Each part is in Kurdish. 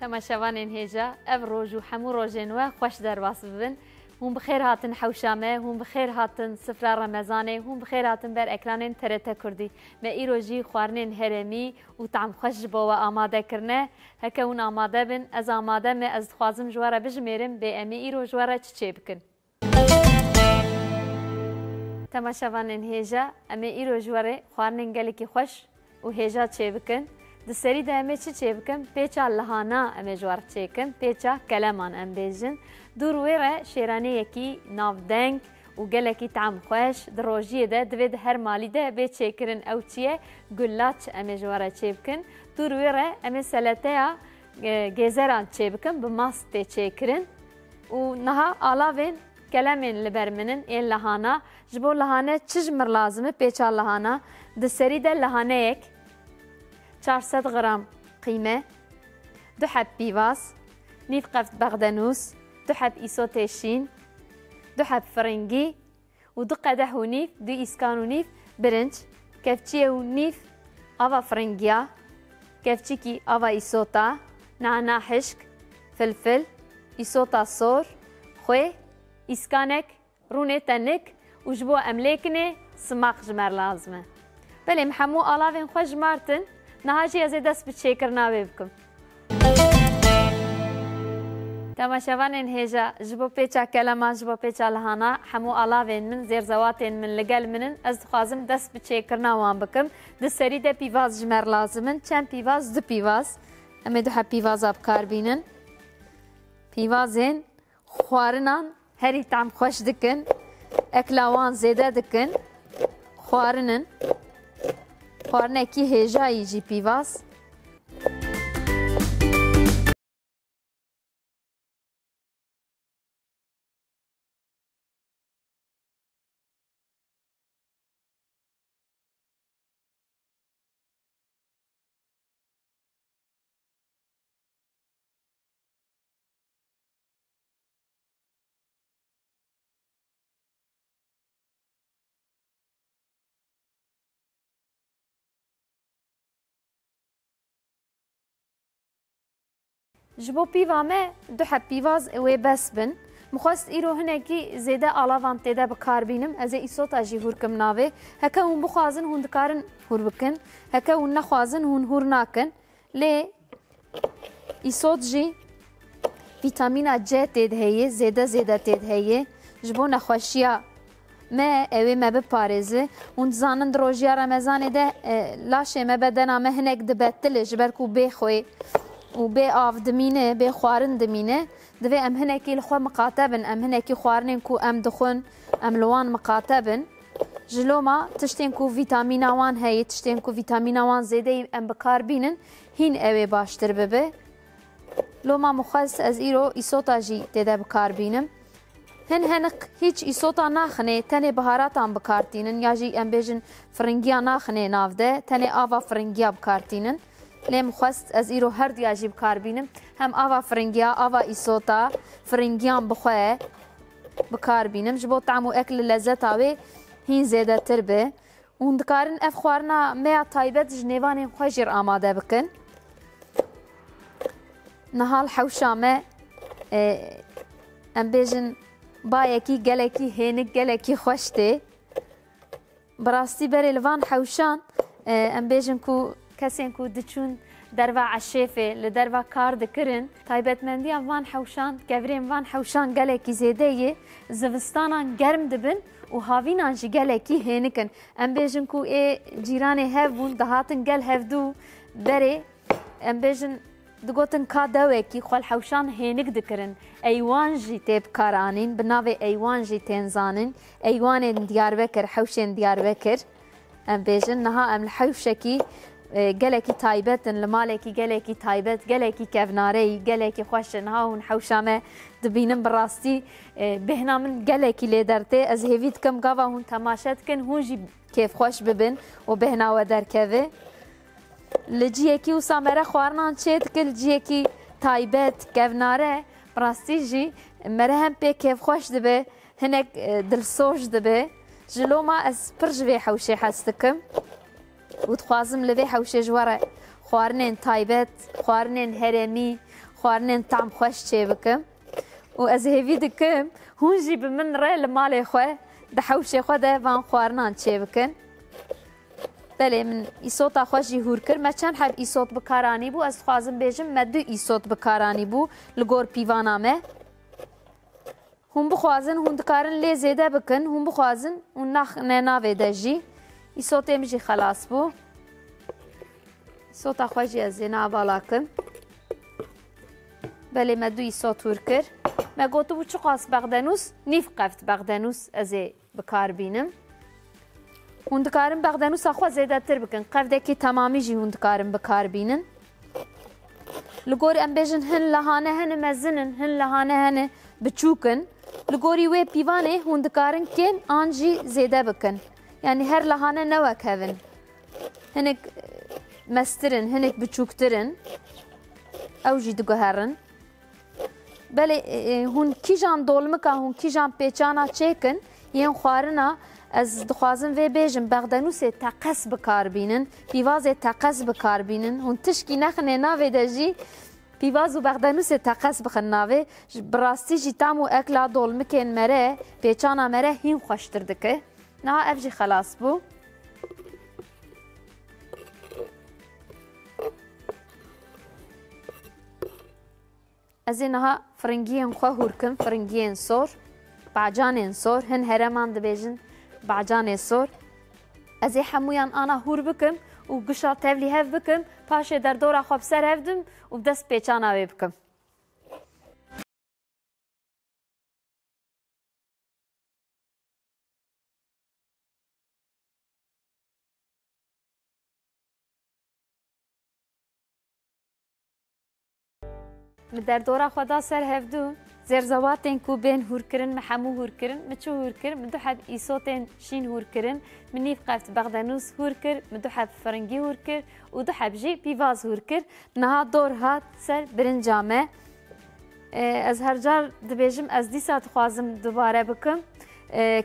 Temaşevanên hêja ev roj û hemû rojên we xweş derbas bibin. Hûn bi xêr hatin hewşa me, hûn bi xêr hatin sifra Remezanê, hûn bi xêr hatin ber ekranên TRT Kurdî. Me îro jî xwarinên herêmî û tamxweş ji bo we amade kirine. Heke hûn amade bin, ez amade me, ez dixwazim ji we re bijimêrim bê em ê îro ji we re çi çê bikin. Temaşevanên hêja, em ê îro ji we re xwarinên gelekî xweş û hêja çê bikin. Di serî de em ê çi çê bikin? Pêça lihana em ê ji we re çê kin, pêça keleman em bêjin. Dûr wê re şêraneyekî navdeng û gelekî team xweş di rojiyê de divê di her malî de bê çêkirin ew çi ye? Gulaç em ê ji we re çê bikin. Tur wê re em ê seleteya gêzeran çêbikin bi mast tê çêkirin û niha alavên kelemên li ber min in ên lihana. Ji bo lihane çi ji mir lazim e? Pêça lihana, di serî de lihaneyek çar sed gram qîme, du heb pîvas, nîv qeft bexdenûs, du heb îsotê şîn, du heb firingî, û du qedeh û nîv, du îskan û nîv birinc, kevçiyê û nîv ava firingiya, kevçikî ava îsota, nana hişk, filfil, îsota sor, xwê, îskanek, rûnê tenik û ji bo em lê kinê simaq ji mer lazim e. Belê em hemû alavên xwe jimartin, niha jî ez ê dest bi çêkirina wê bikim. Temaşevanên hêja, ji bo pêça keleman, ji bo pêça lihana hemû alavên min, zêrzewatên min li gel min in. Ez dixwazim dest bi çêkirina wan bikim. Di serî de pîvaz ji me lazim in. Çend pîvaz? Du pîvaz. Em ê duhe pîvaza bikar bînin. Pîvazên Xwarinan herî tam xweş dikin, ekla wan zêde dikin, xwarin in, xwarinekî hêjayî jî pîvaz. Ji bo pîva me du heb pîvaz wê bes bin. Mixwest îro hinekî zêde alavan têde bi kar bînim. Ez ê îsota jî hûr kim navê. Heke hûn bixwazin hûn dikarin hûr bikin. Heke hûn nexwazin hûn hûr nakin. Lê Îsot jî vîtamîna C tê de heye, zêde zêde tê de heye. Ji bo nexweşiya me ew ê me biparêze. Hûn dizanin di rojiya remezanê de e, laşê me bedena me hinek dibe tile ji ber ku bê xwê û bê av dimîne, bê xwarin dimîne. Divê em hinekî li xwe miqate bin, em hinekî xwarinên ku em dixwin em li wan miqate bin. Ji loma tiştên ku vîtamîna wan heye, tiştên ku vîtamîna wan zêde ye em bikar bînin. Hîn ew ê baştir bibe. Loma min xwest ez îro îsota jî tê de bi kar bînim. Hin heniq hîç îsota naxinê, tenê biharatan bi kar tînin ya jî em bêjin firingiya naxinê nav de, tenê ava firingiya bi kar tînin. Lê min xwest ez îro her duya jî bi kar bînim. Hem ava firingiya, ava îsota, firingiyan bi xwe bi kar bînim. Ji bo tam û ekli lezeta wê hîn zêdetir be. Hûn dikarin ev xwarina me ya taybet ji nêvanên xwe jîr amade bikin. Niha li hewşa me e, em bêjin bayekî gelekî hênik gelekî xweş tê. Bi rastî berê li van hewşan e, em bêjin ku kesên ku diçûn derva eşêfê li derva kar dikirin taybetmendiya van hewşan kevirên van hewşan gelekî zêde yê zivistanan germ dibin Û havînan jî gelekî hênik in. Em bêjin ku ê cîranê hev bûn, dihatin gel hevdû berê. Em bêjin digotin ka dewekî xwelhewşan hênik dikirin. Eywan jî tê bikaranîn, bi navê eywan jî tên zanîn. Eywanên Diyarbekir, hewşên Diyarbekir. Em bêjin niha em li hewşekî gelekî taybet in, li malekî gelekî taybet, gelekî kevnareyî, gelekî xweş in. Ha hûn hewşa me dibînin bi rastî bêhna min gelekî lê dertê. Ez hêvî dikim gava hûn temaşe dikin, hûn jî kêfxweş bibin û bêhna we derkeve. Li ciyekî wisa me re xwarinan çê dike li ciyekî taybet, kevnare, bi rastî jî me re hem pê kêfxweş dibe. Hinek dilsoz dibe. Ji loma ez pir ji vê hewşê hez dikim û dixwazim li vê hewşê ji we re xwarinên taybet, xwarinên herêmî, xwarinên tamxweş çêbikim û ez hêvî dikim hûn jî bi min re li malê xwe di hewşê xwe de van xwarinan çêbikin. Belê min îsota xwe jî hûr kir. Me çend heb îsot bi kar anîbû ez dixwazim bêjim me du îsot bi kar anîbû li gor pîvana me. Hûn bixwazin, hûn dikarin lê zêde bikin, hûn bixwazin û ne navê de jî. Îsotê min jî xelas bû. Îsota xwe jî ez ê navalakim. Belê me du îsot hûr kir. Me gotibû çiqas bexdenûs, nîv qeft bexdenûs ez ê bi kar bînim. Hûn dikarin bexdenûsa xwe zêdetir bikin. Qevdekî temamî jî hûn dikarin bi kar bînin. Li gor em bêjin hin lehane hene mezin in, hin lehane hene biçûk in. Li gorî wê pîvanê hûn dikarin kêm an jî zêde bikin. Yanî her lehane ne wek hev in. Hinek meztir in, hinek biçûktir in. Ew jî diguherin. Belê hûn kîjan dolmika hûn kîjan pêçana çêkin yên xwarina ez dixwazim vê bêjim bexdenûsê teqes bikarbînin pîvazê teqes bikarbînin hûn tişkî nexinê navê de jî pîvaz û bexdenûsê teqes bixin navê bi rastî jî tam û ekla dolmikên mere pêçana mere hîn xweştir dike niha ev jî xelas bû. Ez ê niha firingiyên xwe hûr kim, firingiyên sor, bacanên sor, hin hereman dibêjin bacanê sor. Ez ê hemûyan ana hûr bikim û gişa tevlî hev bikim, paşê derdora xwe bi ser hev dim û bi dest pêçana wê bikim. Min derdora xwe da ser hevdû. Zêrzewatên ku bên hûr kirin min hemû hûr kirin, min çi hûr kir, min du heb îsotên şîn hûr kirin, min nîv qeft bexdenûs hûr kir, min du heb firingî hûr kir û du heb jî pîvaz hûr kir. Niha dor hat ser birinca me. Ez her car dibêjim ez dîsa dixwazim dubare bikim.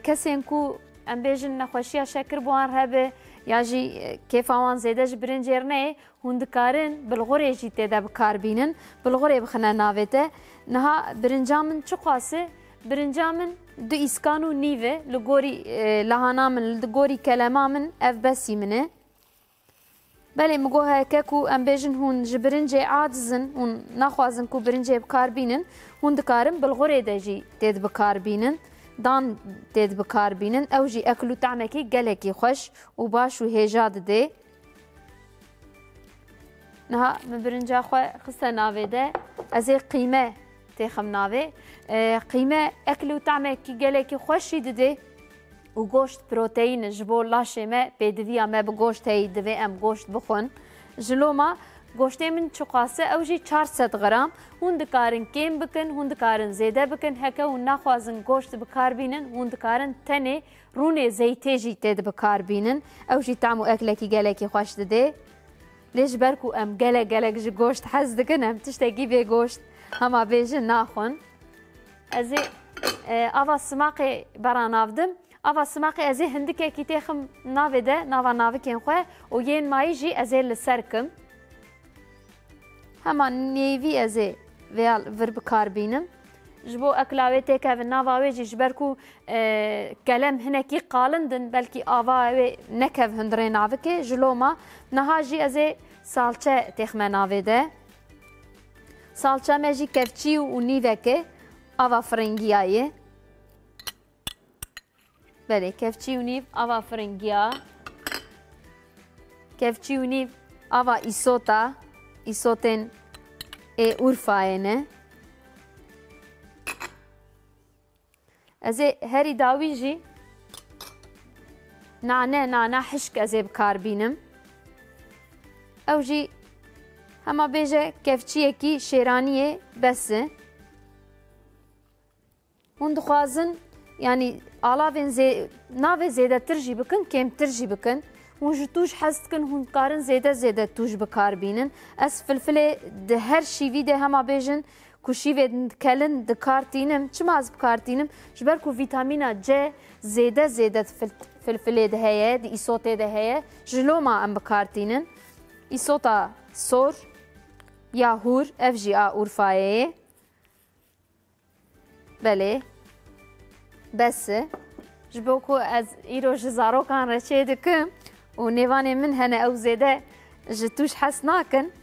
Kesên ku em bêjin nexweşiya şekir bû an rebe ya jî kêfa wan zêde ji birincêr neyê Hûn dikarin bilxurê jî tê de bi kar bînin, bilxurê bixine navê te. Niha birinca min çi qas e? Birinca min du îskan û nîv e. Li gorî lahana min, li gorî kelema min ev besî min e. Belê min got heke ku em bêjin hûn ji birincê aciz in, hûn naxwazin ku birincê bi kar bînin, hûn dikarin bilxurê de jî tê de bi kar bînin. Dan tê de bi kar bînin. Ew jî ekil û temekî gelekî xweş û baş û hêja didê. Niha min birinca xwe xiste navê de ez ê qîme têxim navê. Qîme ekl û temekî gelekî xweşî didê û goşt proteîn ji bo laşê me pêdiviya me bi goşt heyî divê em goşt bixwin. Ji loma goştê min çiqase ew jî 400 gram hûn dikarin kêm bikin hûn dikarin zêde bikin heke hûn naxwazin goşt bikar bînin hûn dikarin tenê Rûnê zeytê jî tê di bikar bînin. Ew jî tam û eklekî gelekî xweş didê. Lê ji ber ku em gelek gelek ji goşt hez dikin em tiştekî bê goşt hema vê jin naxwin. Ez ê e, ava simaqê bera nav dim. Ava simaqê ez ê hindikekî tê xim navê de nava navikên xwe û yên mayî jî ez ê li ser kim. Hema nêvî ez ê vêya vir bi kar bînim. Ji bo ew lawê têkevin nava wê jî ji ber ku kelem hinekî qalin din belkî ava wê nekev hundirê navikê ji loma niha jî ez ê salçe têxme navê de. Salça me jî kevçî û nîveke ava firingiyayê. Belê kevçî û nîv ava firingiya. Kevçî û nîv ava îsota, îsotên ê Urfayê ne. Ez ê herî dawî jî nane, nana hişk ez ê bikar bînim. Ew jî hema bêje kevçiyekî şêraniyê bes e. Hûn dixwazin yanî alavên zê navê zêdetir jî bikin kêmtir jî bikin. Hûn ji tûj hez dikin hûn dikarin zêde zêde tûj bikar bînin. Ez filfilê di her şîvî de hema bêjin ku şîvê kelin dikar tînim. Çima ez bikar tînim? Ji ber ku vîtamîna C zêde zêde filfilê de heye, di îsotê de heye. Ji loma em bikar tînin. Îsota sor ya hûr ev jî a Urfayê ye. Belê bes e. Ji bo ku ez îro ji zarokan re çê dikim û nêvanê min hene ew zêde ji tûj hes nakin.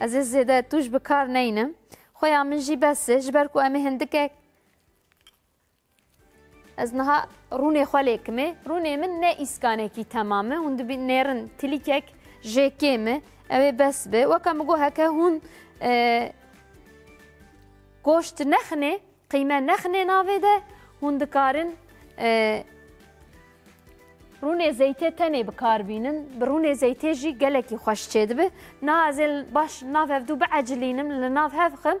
Ez ê zêde tûj bi kar neynim. Xweya min jî bes e ji ber ku em ê hindikek Ez niha rûnê xwe lê kimê. Rûnê min ne îskanekî temam e. Hûn dibî nêrin tilîkek jê kêm e. Ew ê bes be. Weke min got heke hûn e, goşt nexinê, qîme nexinê navê de hûn dikarin e, rûnê zeytê tenê bi kar bînin. Bi rûnê zeytê jî gelekî xweş çêdibi. Na ez ê baş nav hevdû biecilînim, li nav hev xim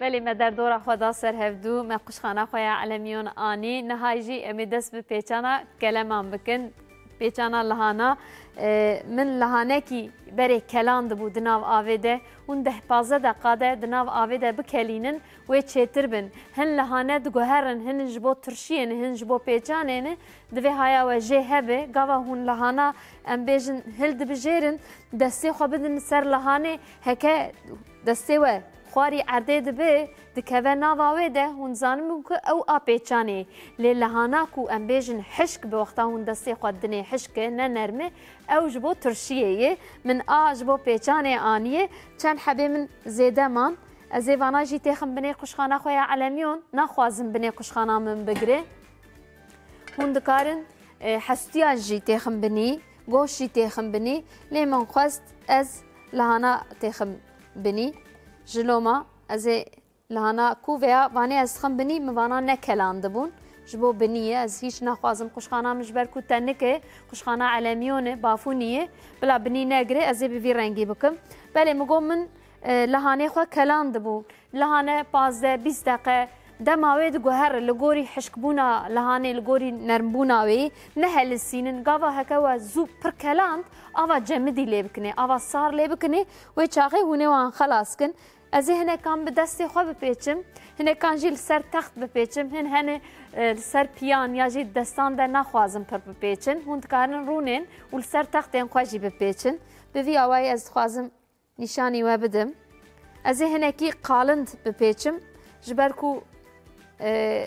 Belê me derdora xwe da ser hevdû, me qûçxana xwe ya elemiyon anî, niha jî em ê dest bi pêçana keleman bikin. Pêçana lihana min lihanekî berê kelan dibû di nav avê de, hûn deh pazdeh deqa de di nav avê de bikelînin wê çêtir bin. Hin lihane diguherin hin ji bo tirşiyê ne hin ji bo pêçanê ne divê haya we jê hebe. Gava hûn lihana em bêjin hildibijêrin destê xwe bidin ser lihanê heke Destê we xwarî erdê dibe, dikeve nava wê de hûn zanibûn ku ew a pêçan ê. Lê lehana ku em bêjin hişk bi wexta hûn destê xwe dinê hişkê ne nermê ew ji bo tirşiyê yê. Min a ji bo pêçanê aniyê. Çend hebê min zêde man. Ez ê vana jî têxim binê quşxana xwe ya Elemiyon. Naxwazim binê quşxana min bigire. Hûn dikarin hestûyan jî têxim binî. Goh jî têxim binî lê min xwest ez li hana têxim binî ji loma ez ê li hana ku veya vanê ez dixim binî min vana ne kelan dibûn ji bo binîye ez hîç naxwazim quşxana min ji ber ku tenike quşxana elemiyone bafuniyê bila binî negire ez ê bi vî rengî bikim belê min got min li hanê xwe kelan dibûn Lihane pazdeh bîst deqe dema wê diguhere li gorî hişkbûna lihanê li gorî nermbûna wê nehelisînin gava heke we zû pir keland ava cemidî lê bikinê ava sar lê bikinê wê çaxê hûnê wan xelas kin Ez ê hinekan bi destê xwe bipêçim hinekan jî li ser text bipêçim hin hene li ser piyan ya jî destan de naxwazim pir bipêçin hûn dikarin rûnên û li ser textên xwe jî bipêçin bi vî awayî ez dixwazim Nîşanî we bidim. Ez ê hinekî qalind bipêçim ji ber ku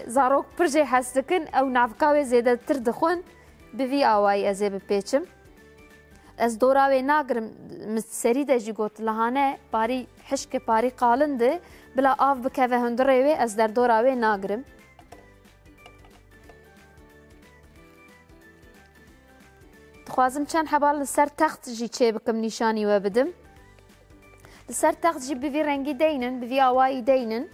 zarok pir jê hes dikin ew navka wê zêdetir dixwin bi vî awayî ez ê bipêçim. Ez dora wê nagirim min serî de jî got lehane parî hişki parî qalind e bila av bikeve hundirê wê ez derdora wê nagirim. Dixwazim çend heval li ser text jî çêbikim nîşanî we bidim. Li ser text jî bi vî rengî deynin, bi vî awayî deynin.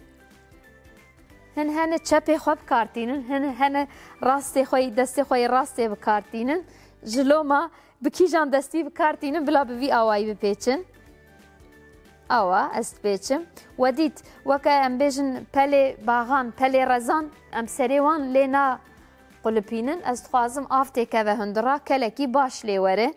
Hin hene çepê xwe bikartînin, hin hene rastê xwe yî destê xwe yî rastê bikartînin. Ji loma bi kîjan destî bikartînin bila bi vî awayî bipêçin. Awa ez dipêçim. We dît weke em bêjin pelê baxan, pelê rezan em serê wan lê na Qulipînin ez dixwazim av tê keve hundira kelekî baş lê were.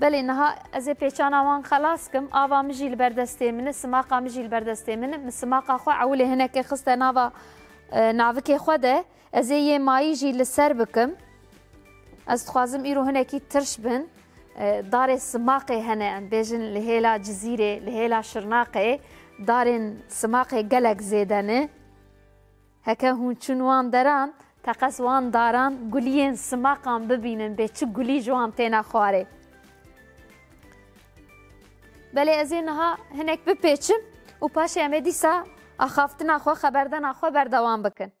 Belê niha ez ê pêçana wan xelas kim, ava min jî li ber destê min e, simaqa min jî li ber destê min e. Min simaqa xwe ewilê hinekê xiste nava e, navikê xwe de. Ez ê yê mayî jî li ser bikim. Ez dixwazim îro hinekî tirş bin. Darê simaqê hene em bêjin li hêla Cizîrê, li hêla Şirnaqê darên simaqê gelek zêde ne. Heke hûn çûn wan deran, teqes wan daran guliyên simaqan bibînin bê çi gulî ji wan têne xwarê. Belê ez ê niha hinek bipêçim û paşê em ê dîsa axaftina xwe, xeberdana xwe berdewam bikin.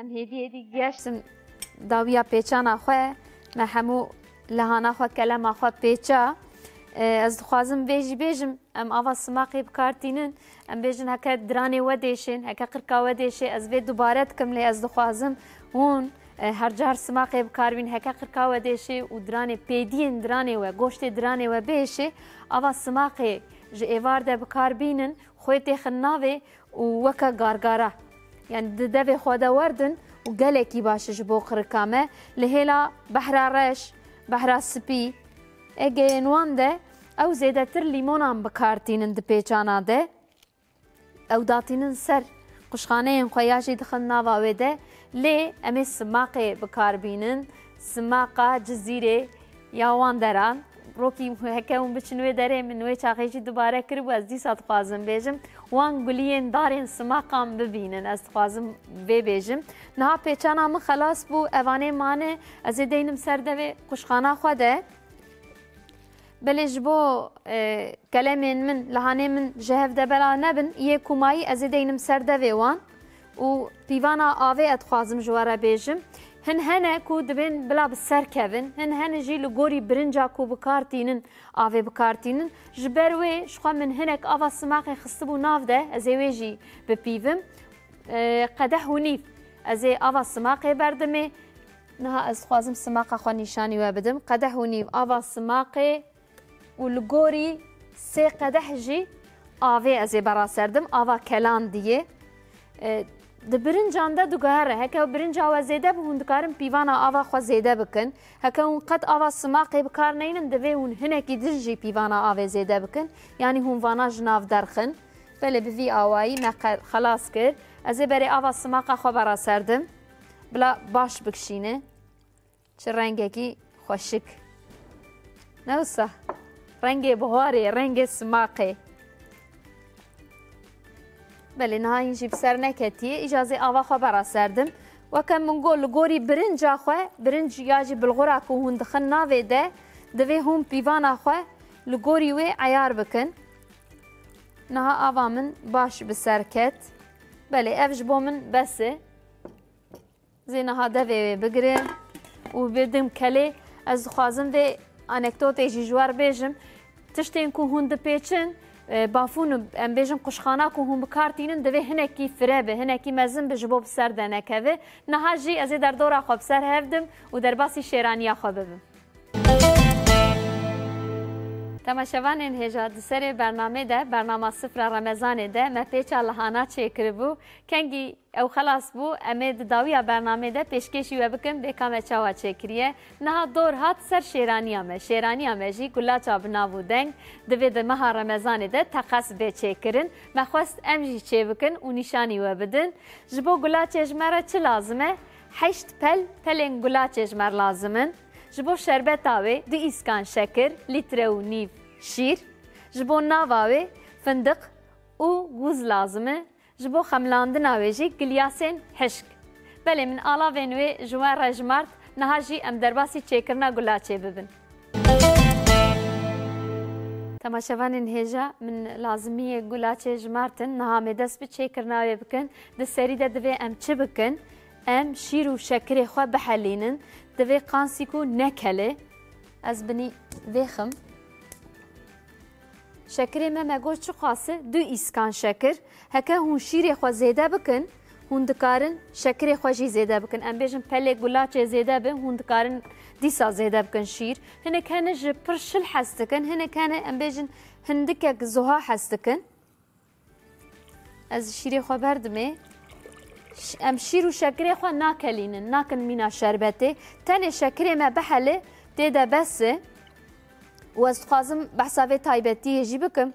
Em hêdî hêdî geştin dawiya pêçana xwe me hemû lehana xwe kelema xwe pêça ez dixwazim vê jî bêjim em ava simaqê bikartînin em bêjin heke diranê we dêşên heke qirka we dêşê ez vê dubare dikim lê ez dixwazim hûn her car simaqê bikarvîn heke qirka we dêşê û diranê pêdiyên diranê we goştê diranê we bêşê ava simaqê ji êvar de bikarbînin xwê têxin navê û weke gargara yan di devê xwe de werdin û gelekî baş e ji bo qirika me li hêla behra reş, behra sipî ê geyên wan de ew zêdetir lîmonan bi kar tînin di pêçana de ew datînin ser quşxaneyên xwe ya jî dixin nava wê de lê em ê simaqê bi kar bînin Simaqa Cizîrê ya wan deran rokî heke hûn biçin wê derê min wê çaxê jî dubare kiribû ez dîsa dixwazim bêjim wan guliyên darên simaqan bibînin ez dixwazim vê bêjim niha pêçana min xelas bû evanê mane ez ê deynim ser devê quşxana xwe de belê ji bo e, kelemên min lihanê min ji hev de bela nebin yê kumayî ez ê deynim ser devê wan Û pîvana avê ez dixwazim ji we re bêjim, hin hene ku dibên bila bi ser kevin, hin hene jî li gorî birinca ku bi kar tînin avê bi kar tînin. Ji ber wê ji xwe min hinek ava simaxê xistibû nav de ez ê wê jî bipîvim. Qedeh û nîv ez ê ava simaxê berdimê. Niha ez dixwazim simaxa xwe nîşanî we bidim. Qedeh û nîv ava simaxê. Û li gorî sê qedeh jî avê ez ê beraserdim, ava kelan diyê. Di birincan de diguhere, heke birinca we zêde bi hûn dikarin pîvana ava xwe zêde bikin. Heke hûn qet ava simaqê bi kar neynin divê hûn hinekî din jî pîvana avê zêde bikin. Yanî hûn vana ji nav derxin. Belê bi vî awayî me xelas kir. Ez ê berê ava simaqa xwe beraserdim. Bila baş bikişîne. Çi rengekî xweşik. Ne wisa rengê biharê, rengê simaqê. Belê niha hîn jî bi ser neketiye, îja zê ava xwe vera serdim. Weke min got li gorî birinca xwe, birinc ya jî bilxura ku hûn dixin navê de, divê hûn pîvana xwe li gorî wê eyar bikin. Niha ava min baş bi ser ket. Belê ev ji bo min bes e. Zê niha devê wê bigirin û bêdim kelê. Ez dixwazim vê anektotê jî ji wer bêjim. Tiştên ku hûn dipêçin, e, bafûn û em bêjin quşxana ku hûn bi kar tînin divê hinekî fire bi, hinekî mezin bi ji bo bi ser de nekeve. Niha jî ez ê derdora xwe bi ser hevdim û derbasî şêraniya xwe bibim. Temaşevanên hêja di serê bernamê de bernama sifra remezanê de me pêça li hana çêkiribû. Kengî ew xelas bû em ê di dawiya bernamê de pêşkêşî we bikin bê ka me çawa çêkiriye. Niha dor hat ser şêraniya me. Şêraniya me jî gulaça bi nav û deng divê di meha remezanê de teqez bê çêkirin. Me xwest em jî çêbikin û nîşanî we bidin. Ji bo gulaçê ji me re çi lazim e? Heşt pel pelên gulaçê ji me lazim in. Ji bo şerbeta wê du îskan şekir, lître û nîv şîr. Ji bo nava wê findiq û wûz lazim e. Ji bo xemlandina wê jî gilyasên hişk. Belê min alavên wê ji we re jimart, niha jî em derbasî çêkirina gulaçê bibin. Temaşevanên hêja min lazimiyê gulaçê ji Martin niha me dest bi çêkirina wê bikin. Di serî de divê em çi bikin? Em şîr û şekirê xwe bihelînin. Divê qansî ku nekelê. Ez binî vêxim. Şekirê me me got çi qasi du îskan şekir. Heke hûn şîrê xwe zêde bikin. Hûn dikarin şekirê xwe jî zêde bikin. Em bêjin pelê gulaçê zêde bi, hûn dikarin dîsa zêde bikin şîr. Hinek hene ji pir şil hez dikin, hinek hene em bêjin hindikek zuha hez dikin. Ez şîrê xwe berdimê. Em şîr û şekirê xwe nakelînin, nakin mîna şerbetê. Tenê şekirê me bihele tê de bes e. û ez dixwazim behsa vê taybetiyê jî bikim.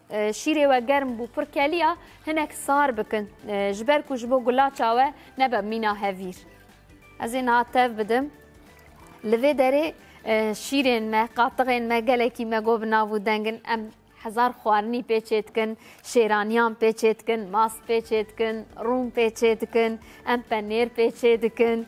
Şîrê we germ bû pir keliya hinek sar bikin ji ber ku ji bo gulaça we nebe mîna hevîr. Ez ê niha tev bidim. Li vê derê şîrên me, qatiqên me gelekî me got bi nav û dengin. Em hezar xwarinî pê çê dikin, şêraniyan pê çê dikin, mast pê çê dikin, rûn pê çê dikin, em penêr pê çê dikin.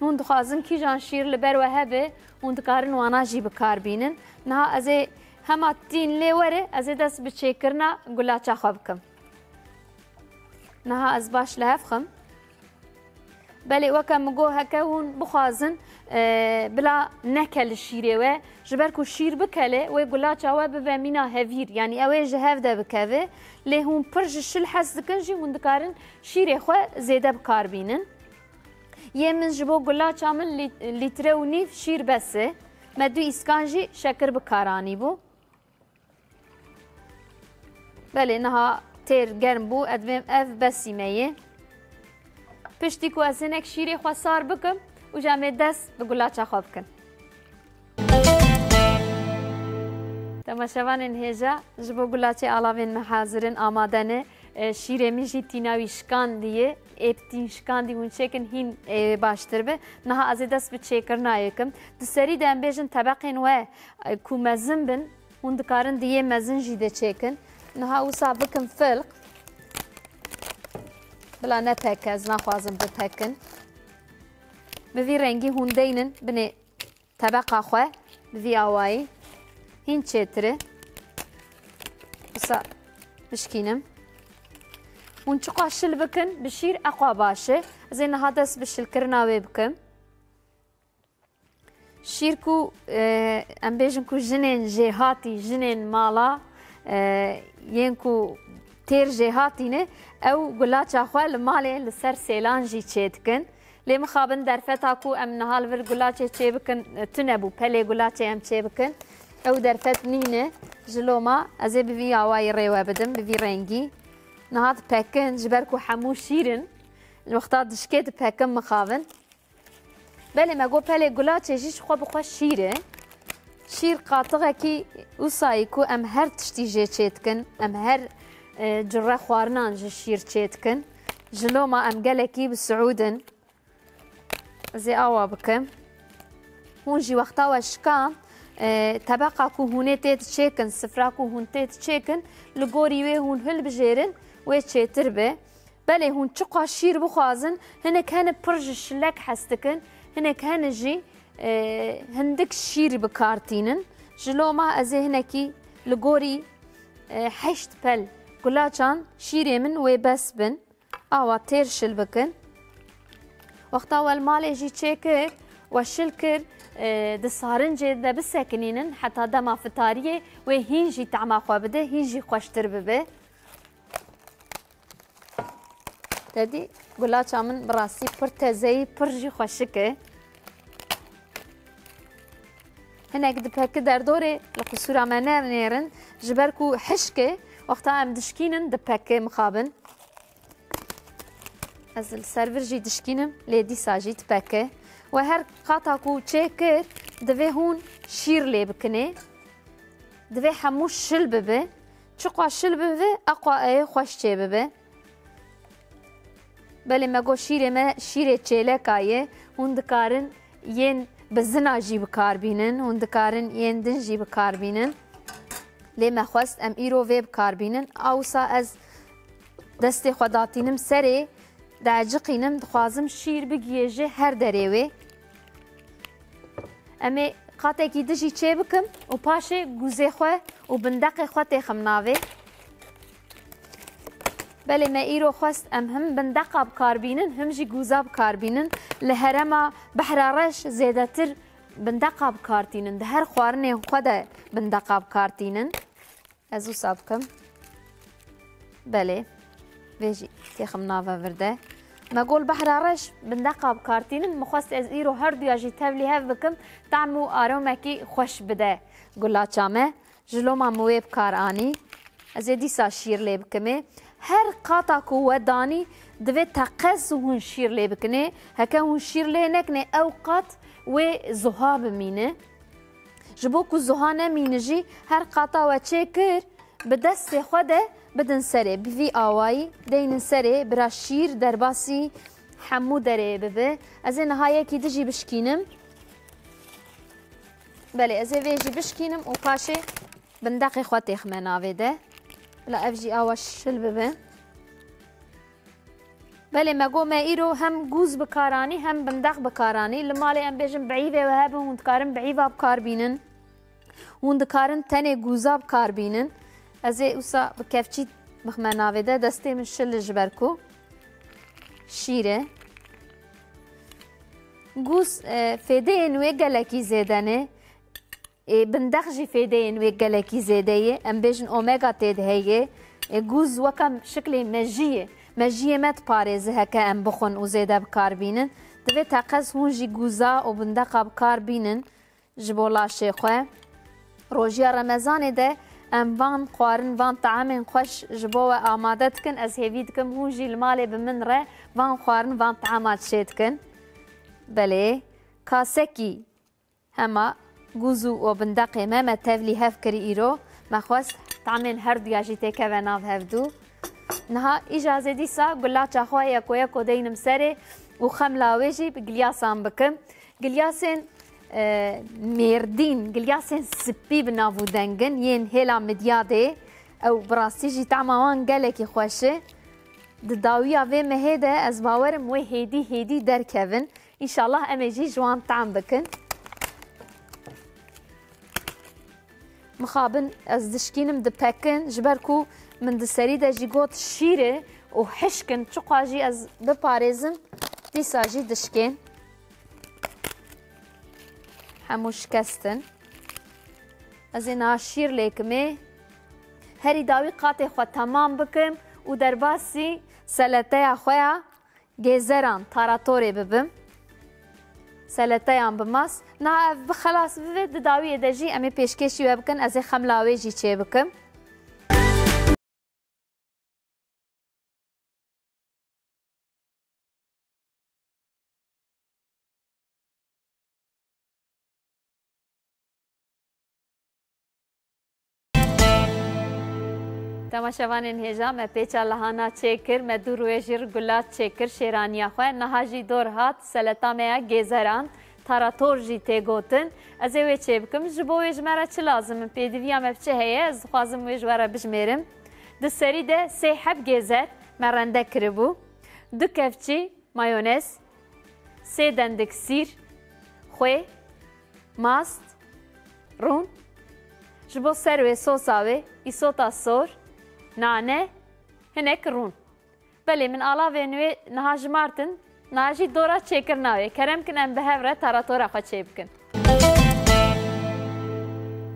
Hûn dixwazin kîjan şîr li ber we hebe hûn dikarin wana jî bi kar bînin. Niha ez ê hema tîn lê were ez ê dest bi çêkirina gulaça xwe bikim. Niha ez baş li hev xim. Belê weke min got heke hûn bixwazin bila neke li şîrê we ji ber ku şîr bikele wê gulaça we bibe mîna hevîr yanî ew ê ji hev de bikeve lê hûn pir ji şil hez dikin jî hûn dikarin şîrê xwe zêde bikar bînin. Yê min ji bo gulaça min lître û nîv şîr bes e. Me du îskan jî şekir bi kar anîbû. Belê niha têr germ bû ez vêm ev besî me yê. Piştî ku ez hinek şîrê xwe sar bikim û ji em ê dest bi gulaça xwe bikin. Temaşevanên hêja ji bo gulaçê alavên me hazir in amade ne. Şîrê min jî tîna wî şikandî yê. Ê bi tîn şikandî hûn çêkin hîn ê baştir bi. Niha ez ê dest bi çêkirina yê kim. Di serî de em bêjin tebeqên we ku mezin bin hûn dikarin di yê mezin jî de çêkin. Niha wisa bikim filq. Bila ne pek ez naxwazim bipekin. Bi vî rengî hûn deynin binê Tebeqa xwe bi vî awayî hîn çêtiri wisa bişkînim. Hûn çiqa şil bikin bi şîr eqwa baş e. Ez ê niha dest bi şilkirina wê bikim. Şîr ku e, em bêjin ku jinên jêhatî, jinên mala e, yên ku têr jêhatî ne ew gulaça xwe li malê li ser sêlan jî çê dikin. Lê mixabin derfeta ku em niha li vir gulaçê çêbikin tune bû. Pelê gulaçê em çêbikin. Ew derfet nîne ji loma ez ê bi vî awayî rê we bidim, bi vî rengî. Niha dipekin ji ber ku hemû şîrin. Li wexta dişkê dipekin mixabin. Belê me got pelê gulaçê jî ji xwe bi xwe şîr e. Şîr qatixekî ûsayî ku em her tiştî jê çêdikin, em her cure xwarinan ji şîr çêdikin. Ji loma em gelekî bi siûd in. Ez ê awa bikim. Hûn jî wexta we şika tebeqa ku hûnê tê diçêkin, sifra ku hûn tê diçêkin, li gorî wê hûn hilbijêrin wê çêtir be. Belê hûn çiqa şîr bixwazin, hinek hene pir ji şilek hes dikin, hinek hene jî hindik şîr bi kar tînin. Ji loma ez ê hinekî li gorî Heşt pel gulaçan şîrê min wê bes bin. Awa têr şil bikin. Wexta wel malê jî çêkir we şil kir di sarincê de bisekinînin heta dema fitariyê wê hîn jî tema xwe bide hîn jî xweştir bibe. Tedî gulaça min bi rastî pir tezeyî pir jî xweşik e. Hinek di peki derdorê li qisûra me nenêrin ji ber ku hişk e wexta em dişkînin di peki mixabin. Ez li ser vir jî dişkînim lê dîsa jî di peki. We her qata ku çê kir divê hûn şîr lê bikinê. Divê hemû şil bibe. Çi qwa şil bibi e qwa eyê xweş çê bibi. Belê me got şîrê me şîrê çêleka ye. Hûn dikarin yên bi zina jî bi kar bînin, hûn dikarin yên din jî bi kar bînin. Lê me xwest em îro vê bi kar bînin. A wisa ez destê xwe datînim serê, dieciqînim, dixwazim şîr bigiyê ji her derê wê. Em ê qatekî dijî çê bikim û paşê guzê xwe û bindeqê xwe têxim navê. Belê me îro xwest em him bindeqa bikarbînin him jî guza bikarbînin. Li herema behra reş zêdetir bindeqa bikartînin. Di her xwarinê xwe de bindeqa bikartînin. Ez wisa bikim. Belê. Vê jî têxim nava vir de. Me gol behra reş bin deqa bi kartînin min xwest ez îro her duya jî tevlî hev bikim tam û aromekî xweş bide gulaça me. Ji loma min wê bi kar anî. Ez ê dîsa şîr lê bikimê. Her qata ku we danî divê teqez hûn şîr lê bikinê. Heke hûn şîr lê nekinê ew qat wê zuha bimîne. Ji bo ku zuha nemîni jî her qata we çê kir bi destê xwe de bidin serê. Bi vî awayî deynin serê bira şîr derbasî hemû derê bibe. Ez ê niha yekî di jî bişkînim. Belê ez ê vê jî bişkînim û paşê bindeqê xwe têxime navê de. Bila ev jî awa şil bibe. Belê me got me îro hem gûz bikaranî hem bindex bikaranî. Li malê em bêjin bihîvê we hebin hûn dikarin bihîva bikar bînin. Hûn dikarin tenê gûza bikar bînin. Ez ê wisa bi kevçî bixme navê de destê min şil ji ber ku şîrê. Gûz e, fêdeyên wê gelekî zêde ne. Ê bindex jî fêdeyên wê gelekî zêde yê. Em bêjin omega tê de heye. Ê gûz weka şiklê mejî yê. Mejiyê me diparêze heke em bixwin û zêde bi kar bînin. Divê teqez hûn jî gûza û bindexa bi kar bînin ji bo laşê xwe. Rojiya remezanê de em van xwarin van teamên xweş ji bo we amade dikin. Ez hêvî dikim hûn jî li malê bi min re van xwarin van teama çêdikin. Belê kasekî. Hema Gûzû û Bindeqê me me tevlî hev kirî îro. Me xwest tamên herduya jî tê keve nav hevdû. Niha îja zê dîsa gulaça xwe yeko yeko deynim serê û xemla wê jî bi gilyasan bikim. Gilyasên mêrdîn, gilyasên sipî bi nav û dengin yên hêla Midyadê. Ew bi rastî jî tama wan gelekî xweş e. Di dawiya vê mehê de ez bawerim wê hêdî hêdî derkevin. Înşallah em ê jî ji wan team bikin. Mixabin ez dişkînim di pekin ji ber ku min di serî de jî got şîrê û hişkin çiqua jî ez biparêzim dîsa jî dişkên hemû şikestin. Ez ê niha şîr lêkimê herî dawî qatê xwe temam bikim û derbasî seleteya xwe ya Gêzeran taratorê bibim. Seleteyan bi mas. Niha ev bi xelas bibe di dawiyê de jî em ê pêşkêşî we bikin, ez ê xemla wê jî çê bikim. Temaşevanên hêja me pêça lihana çêkir, me dû rûyê jir gulat çêkir şêraniya xwe. Niha jî dor hat, seleta me ya gêzeran, tarator jî tê gotin. Ez ê wê çê bikim, ji bo wê ji me re çi lazim in, pêdiviya me bi çi heye, ez dixwazim wê ji we re bijimêrim. Di serî de sê heb gêzer me rende kiribû. Du kevçî mayonez, sê dendik sîr, xwê, Mast, rûn, ji bo ser wê sosa wê îsota sor, nane, hinek rûn. Belê min alavên wê niha jimartin, niha jî dora çêkirina wê. Kerem kin em bi hev re taratora xwe çê bikin.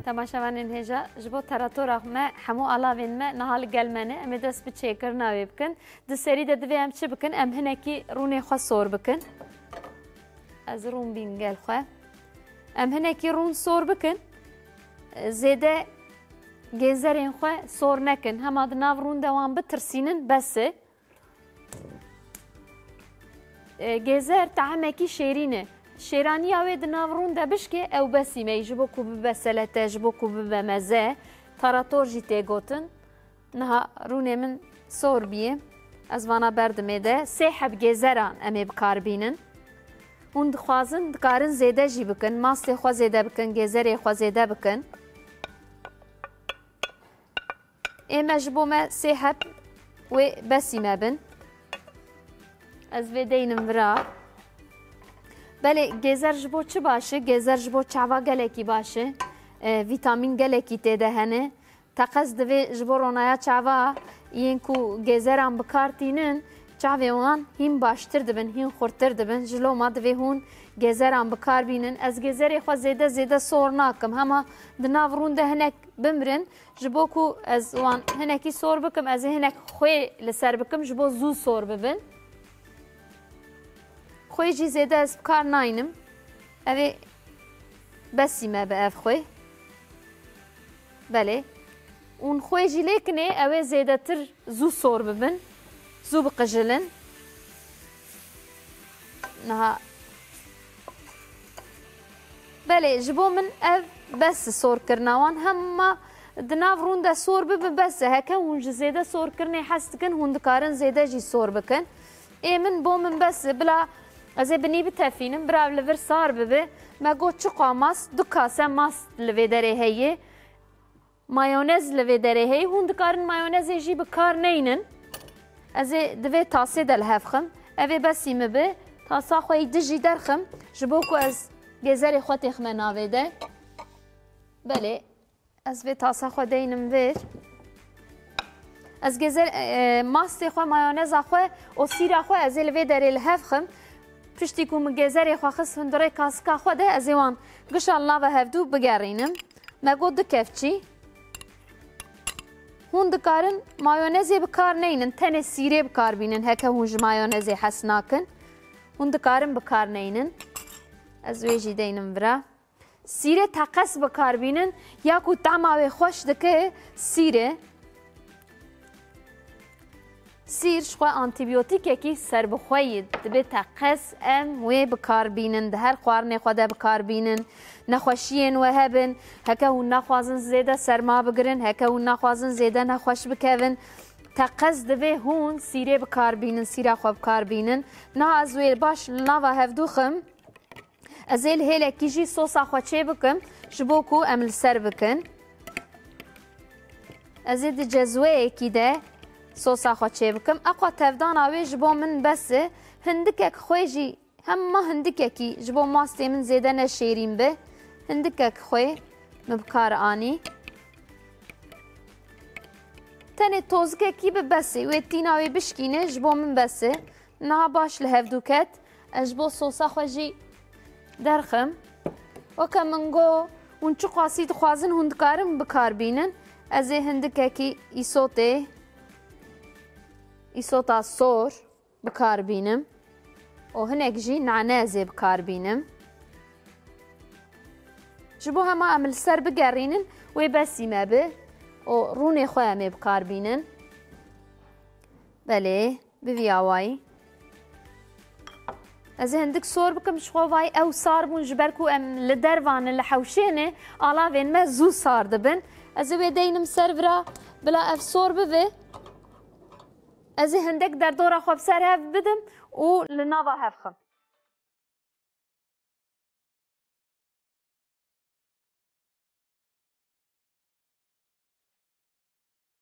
Temaşevanên hêja ji bo teratora xwe me hemû alavên me niha li gel me ne em ê dest bi çêkirina wê bikin. Di serî de divê em çi bikin? Em hinekî rûnê xwe sor bikin. Ez rûn bîm gel xwe. Em hinekî rûn sor bikin. Zêde gêzerên xwe sor nekin. Hema di nav rûn de wan bitirsînin bes e. Gêzer tahemekî şêrîn e. Şêraniya wê di nav rûn de bişkê ew besî me ji bo ku bibe selete, ji bo ku bibe meze. Tarator jî tê gotin. Niha rûnê min sor bîyê. Ez vana berdimê de sê heb gêzeran em ê bi kar bînin. Hûn dixwazin dikarin zêde jî bikin, mastê xwe zêde bikin, gêzerê xwe zêde bikin. Ê me ji bo me sê heb wê besî me bin. Ez vê deynim vira. Belê gêzer ji bo çi baş e? Gêzer ji bo çava gelekî baş e. Vîtamîn gelekî tê de hene. Teqez divê ji bo ronaya çava yên ku gêzeran bi kar tînin, çavên wan hîn baştir dibin, hîn xurttir dibin. Ji loma divê hûn gêzeran bi kar bînin. Ez gêzerê xwe zêde zêde sor nakim. Hema di nav rûn de hinek bimrin. Ji bo ku ez wan hinekî sor bikim, ez ê hinek xwê li ser bikim ji bo zû sor bibin. Xwê jî zêde ez bi kar naynim. Ev ê besî me bi ev xwê. Belê. Ûn xwê jî lê kinê ew ê zêdetir zû sor bibin, zû biqijilin. Niha Belê, ji bo min ev bes e sorkirina wan. Hema di nav rûn de sor bibin bes e. Heke hûn ji zêde sorkirinê hez dikin, hûn dikarin zêde jî sor bikin. Ê min bo min bes e bila ez ê bi nî bitefînim, bira li vir sar bibe. Me got çiqua mas, du kase mas li vê derê heye. Mayonez li vê derê heye. Hûn dikarin mayonezê jî bi kar neynin. Ez ê di vê tasê de li hev xim. Ev ê besî min be. Tasa xwe yî dijî derxim ji bo ku ez gêzerê xwe tê xime navê de. Belê. Ez vê tasa xwe deynim vêr. Ez gezer e, mastê xwe, mayoneza xwe û sîra xwe ez ê li vê derê li hev xim. Piştî ku min gezerê xwe xist hundirê kasika xwe de ez ê wan gişal nava hevdû bigerînim. Me got du kevçî. Hûn dikarin mayonezê bi kar neynin, tenê sîrê bi kar bînin heke hûn ji mayonezê hes nakin. Hûn dikarin bi kar neynin. Ez wê jî deynim vira. Sîrê teqez bikar bînin ya ku tema wê xweş dike sîrê. Sîr ji xwe antîbiyotîkekî serbixwe ye. Dibê teqez em wê bikar bînin, di her xwarinê xwe de bikar bînin. Nexweşiyên we hebin, heke hûn naxwazin zêde serma bigirin, heke hûn naxwazin zêde nexweş bikevin. Teqez divê hûn sîrê bikar bînin, sîra xwe bikar bînin. Niha ez wê baş li nava hev dûxim. Ez ê li hêlekî jî sosa xwe çê bikim ji bo ku em li ser bikin. Ez ê di cezweyekî de sosa xwe çê bikim. Eqwa tevdana wê ji bo min bes e. Hindikek xwê jî hema hindikekî ji bo mastê min zêde ne şêrîn bi. Hindikek xwê min bi kar anî. Tenê tozikekî bi bes e. Wê tîna wê bişkîne ji bo min bes e. Niha baş li hevdû ket. Ez ji bo sosa xwe jî derxim. Weke min got hûn çi qasî dixwazin hûn dikarin bikar bînin. Ez ê hindikekî îsotê, îsota sor bikar bînim û hinek jî nane ez ê bikar bînim. Ji bo hema em li ser bigerînin wê besî me bi û rûnê xwe em ê bikar bînin. Belê. Bi vî awayî Ez ê hindik sor bikim ji xwe vayî ew sar bûn ji ber ku em li dervan li hewşênê alavên me zû sar dibin. Ez ê wê deynim ser vira bila ev sor bivê. Ez ê hindek derdora xwe bi ser hev bidim û li nava hev xim.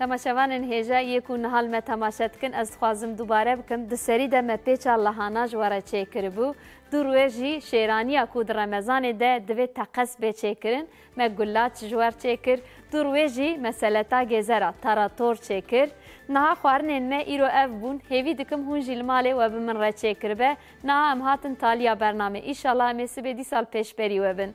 Temaşevanên hêja yê ku niha li me temaşe dikin ez dixwazim dubare bikim di serî de me pêça lahana ji we re çêkiribû du rûyê jî şêraniya ku di remezanê de divê teqez bê çêkirin me gulaç ji wer çêkir du rûyê jî me seleta gêzera tarator çêkir niha xwarinên me îro ev bûn hêvî dikim hûn jî li malê we bi min re çêkiribe niha em hatin taliya bername îşala em ê sibê dîsal pêşberî we bin